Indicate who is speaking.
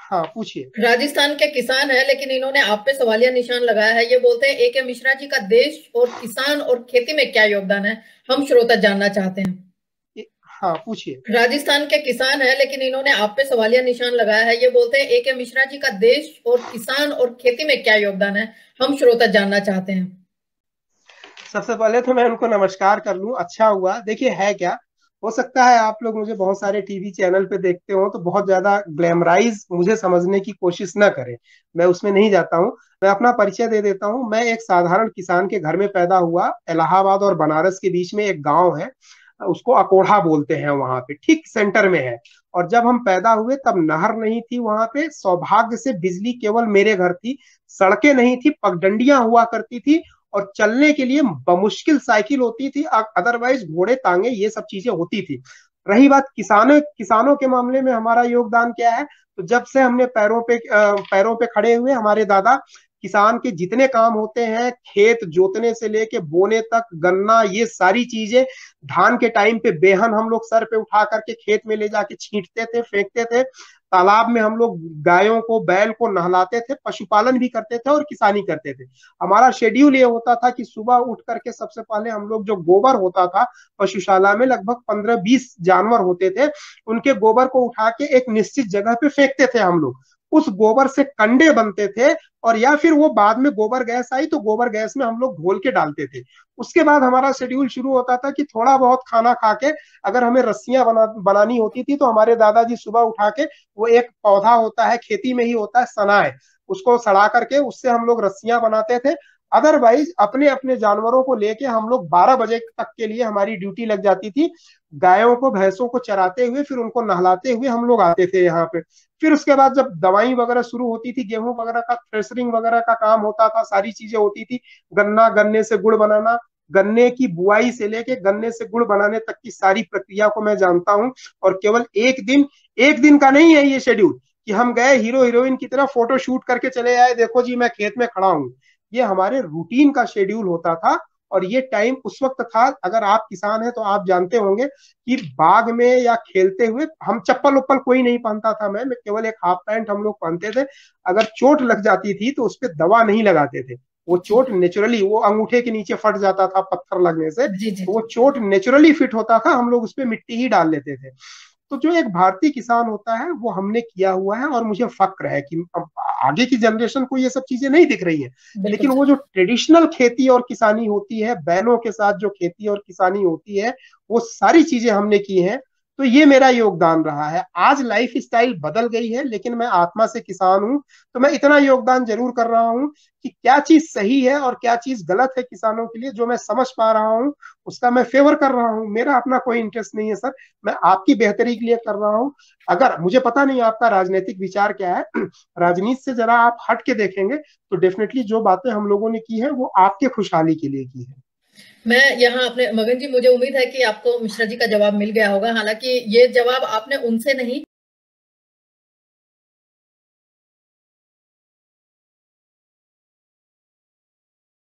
Speaker 1: हाँ पूछिए।
Speaker 2: राजस्थान के किसान है लेकिन इन्होंने आप पे सवालिया निशान लगाया है। ये बोलते हैं ए के मिश्रा जी का देश और किसान और खेती में क्या योगदान है? हम श्रोता जानना चाहते हैं।
Speaker 1: हाँ पूछिए।
Speaker 2: राजस्थान के किसान है लेकिन इन्होंने आप पे सवालिया निशान लगाया है। ये बोलते हैं ए के मिश्रा जी का देश और किसान और खेती में क्या योगदान है? हम श्रोता जानना चाहते हैं।
Speaker 1: सबसे पहले तो मैं उनको नमस्कार कर लूँ। अच्छा हुआ। देखिए है क्या? हो सकता है आप लोग मुझे बहुत सारे टीवी चैनल पे देखते हो तो बहुत ज़्यादा ग्लैमराइज मुझे समझने की कोशिश न करें। मैं उसमें नहीं जाता हूँ। मैं अपना परिचय दे देता हूँ। मैं एक साधारण किसान के घर में पैदा हुआ, इलाहाबाद और बनारस के बीच में एक गाँव है। उसको अकोढ़ा बोलते हैं वहाँ पे, ठीक सेंटर में है। और जब हम पैदा हुए, तब नहर नहीं थी वहाँ पे, सौभाग्य से बिजली केवल मेरे घर थी, सड़कें नहीं थी, पगडंडियाँ हुआ करती थी और चलने के लिए बमुश्किल साइकिल होती थी अदरवाइज़ घोड़े तांगे ये सब चीज़ें होती थी। रही बात किसानों किसानों के मामले में हमारा योगदान क्या है? तो जब से हमने पैरों पे पैरों पे खड़े हुए हमारे दादा किसान के जितने काम होते हैं, खेत जोतने से लेके बोने तक, गन्ना, ये सारी चीज़ें धान के टाइम पे बेहन हम लोग सर पे उठा करके खेत में ले जाके छींटते थे, फेंकते थे। तालाब में हम लोग गायों को, बैल को नहलाते थे, पशुपालन भी करते थे और किसानी करते थे। हमारा शेड्यूल ये होता था कि सुबह उठ करके सबसे पहले हम लोग जो गोबर होता था, पशुशाला में लगभग पंद्रह बीस जानवर होते थे, उनके गोबर को उठा के एक निश्चित जगह पे फेंकते थे हम लोग। उस गोबर से कंडे बनते थे और या फिर वो बाद में गोबर गैस आई तो गोबर गैस में हम लोग घोल के डालते थे। उसके बाद हमारा शेड्यूल शुरू होता था कि थोड़ा बहुत खाना खा के अगर हमें रस्सियाँ बना, बनानी होती थी तो हमारे दादाजी सुबह उठा के वो एक पौधा होता है, खेती में ही होता है, सनाए। उसको सड़ा करके उससे हम लोग रस्सियाँ बनाते थे अदरवाइज़ अपने अपने जानवरों को लेके हम लोग 12 बजे तक के लिए हमारी ड्यूटी लग जाती थी। गायों को, भैंसों को चराते हुए, फिर उनको नहलाते हुए हम लोग आते थे यहाँ पे। फिर उसके बाद जब दवाई वगैरह शुरू होती थी, गेहूँ वगैरह का थ्रेसरिंग वगैरह का काम होता था, सारी चीज़ें होती थी, गन्ना, गन्ने से गुड़ बनाना, गन्ने की बुआई से लेके गन्ने से गुड़ बनाने तक की सारी प्रक्रिया को मैं जानता हूँ। और केवल एक दिन एक दिन का नहीं है ये शेड्यूल कि हम गए हीरो हीरोइन की तरह फ़ोटो शूट करके चले आए, देखो जी मैं खेत में खड़ा हूँ। ये हमारे रूटीन का शेड्यूल होता था और ये टाइम उस वक्त था। अगर आप किसान हैं तो आप जानते होंगे कि बाग में या खेलते हुए हम चप्पल उप्पल कोई नहीं पहनता था मैं, मैं केवल एक हाफ़ पैंट हम लोग पहनते थे। अगर चोट लग जाती थी तो उस पर दवा नहीं लगाते थे। वो चोट नेचुरली वो अंगूठे के नीचे फट जाता था पत्थर लगने से।
Speaker 2: जी जी।
Speaker 1: तो वो चोट नेचुरली फिट होता था। हम लोग उस पर मिट्टी ही डाल लेते थे। तो जो एक भारतीय किसान होता है वो हमने किया हुआ है और मुझे फक्र है कि अब आगे की जनरेशन को ये सब चीज़ें नहीं दिख रही है। लेकिन वो जो ट्रेडिशनल खेती और किसानी होती है बैलों के साथ जो खेती और किसानी होती है वो सारी चीज़ें हमने की हैं। तो ये मेरा योगदान रहा है। आज लाइफ स्टाइल बदल गई है, लेकिन मैं आत्मा से किसान हूँ तो मैं इतना योगदान ज़रूर कर रहा हूँ कि क्या चीज़ सही है और क्या चीज़ गलत है किसानों के लिए, जो मैं समझ पा रहा हूँ, उसका मैं फेवर कर रहा हूँ। मेरा अपना कोई इंटरेस्ट नहीं है सर मैं आपकी बेहतरी के लिए कर रहा हूँ। अगर, मुझे पता नहीं आपका राजनीतिक विचार क्या है। राजनीति से जरा आप हट के देखेंगे तो डेफिनेटली जो बातें हम लोगों ने की है, वो आपके खुशहाली के लिए की है।
Speaker 2: मैं यहाँ अपने मगन जी, मुझे उम्मीद है कि आपको मिश्रा जी का जवाब मिल गया होगा। हालाँकि ये जवाब आपने उनसे नहीं